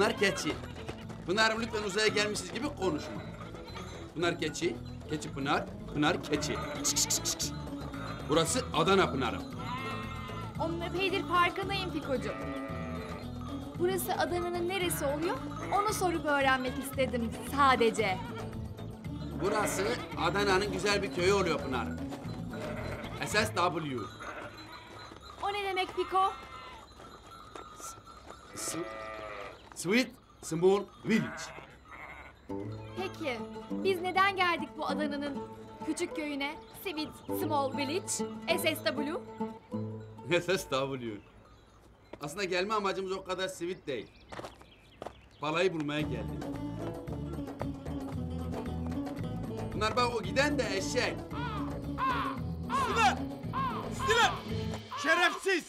Pınar keçi. Pınar'ım lütfen uzaya gelmişiz gibi konuşma. Pınar keçi, keçi Pınar, Pınar keçi. Burası Adana Pınar'ım. Onun epeydir farkındayım Fikocuğum. Burası Adana'nın neresi oluyor? Onu sorup öğrenmek istedim sadece. Burası Adana'nın güzel bir köyü oluyor Pınar. SSW. O ne demek Fiko? S- Sweet Small Village. Peki biz neden geldik bu Adana'nın küçük köyüne? Sweet Small Village, SSW. SSW. Aslında gelme amacımız o kadar sweet değil. Palayı bulmaya geldik. Bunlar bak o giden de eşek. Sinan! Sinan! Şerefsiz!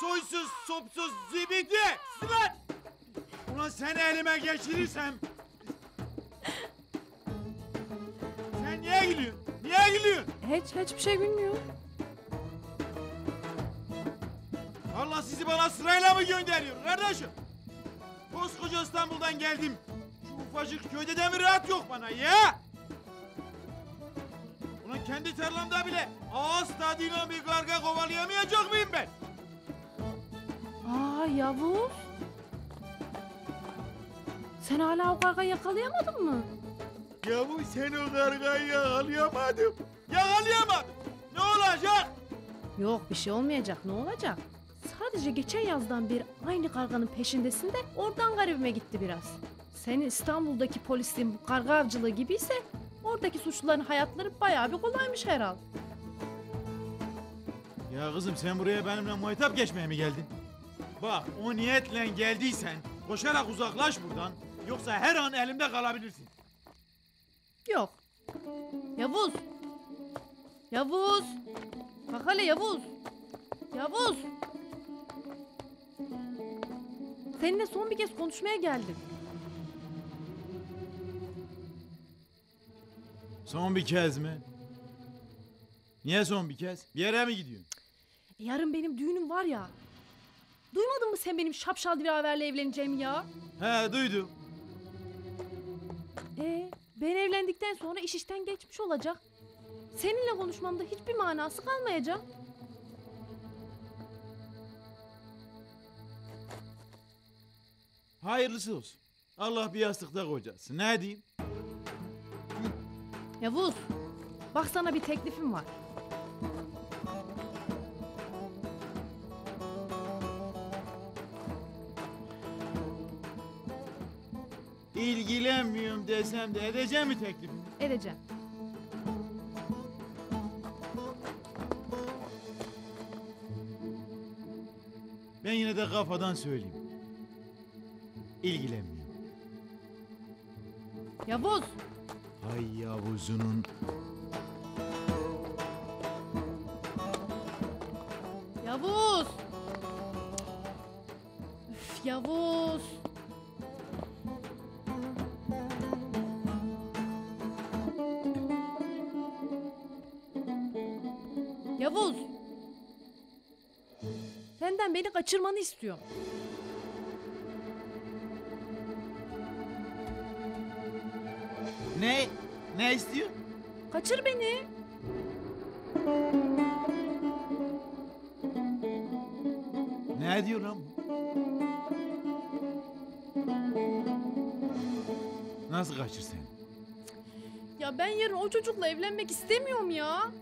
Soysuz, sopsuz, zibidi! Sinan! Ulan seni elime geçirirsem... Sen niye gülüyorsun? Niye gülüyorsun? Hiç hiçbir şey bilmiyor. Allah sizi bana sırayla mı gönderiyor kardeşim? Koskoca İstanbul'dan geldim. Şu ufacık köyde de mi rahat yok bana ya? Ulan kendi tarlamda bile ağız tadıyla bir karga kovalayamayacak mıyım ben? Aa Yavuz. Sen hala o kargayı yakalayamadın mı? Ya bu sen o kargayı yakalayamadım. Yakalayamadım. Ne olacak? Yok bir şey olmayacak ne olacak? Sadece geçen yazdan beri aynı karganın peşindesin de oradan garibime gitti biraz. Senin İstanbul'daki polisin bu karga avcılığı gibiyse oradaki suçluların hayatları bayağı bir kolaymış herhal. Ya kızım sen buraya benimle muhatap geçmeye mi geldin? Bak o niyetle geldiysen koşarak uzaklaş buradan. Yoksa her an elimde kalabilirsin. Yok. Yavuz. Yavuz. Bak hele Yavuz. Yavuz. Seninle son bir kez konuşmaya geldim. Son bir kez mi? Niye son bir kez? Bir yere mi gidiyorsun? E, yarın benim düğünüm var ya. Duymadın mı sen benim şapşal bir haberle evleneceğimi ya? He duydum. E ben evlendikten sonra iş işten geçmiş olacak. Seninle konuşmamda hiçbir manası kalmayacak. Hayırlısı olsun. Allah bir yastıkta kocasın. Ne diyeyim? Yavuz, bak sana bir teklifim var. İlgilenmiyorum desem de edeceğim mi teklifini? Edeceğim. Ben yine de kafadan söyleyeyim. İlgilenmiyorum. Yavuz, Hay Yavuz'unun Yavuz. Üf, Yavuz. Yavuz. Senden beni kaçırmanı istiyorum. Ne? Ne istiyor? Kaçır beni. Ne diyor lan bu? Nasıl kaçır seni? Ya ben yarın o çocukla evlenmek istemiyorum ya.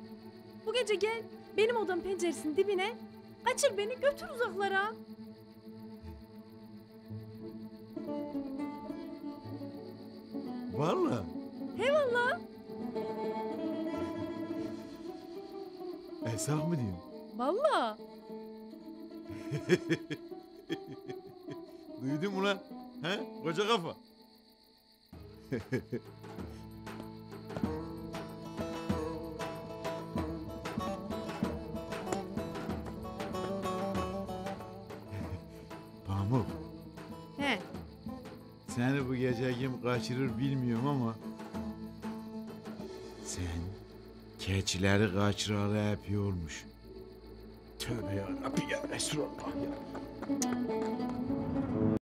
Bu gece gel benim odamın penceresinin dibine. Kaçır beni götür uzaklara. Vallahi. Eyvallah. Esah mı diyorsun? Vallahi. Duydun mu lan? He? Koca kafa. seni bu gece kim kaçırır bilmiyorum ama... Sen keçileri kaçıralı hep yormuş. Tövbe yarabbim ya Resulallah ya.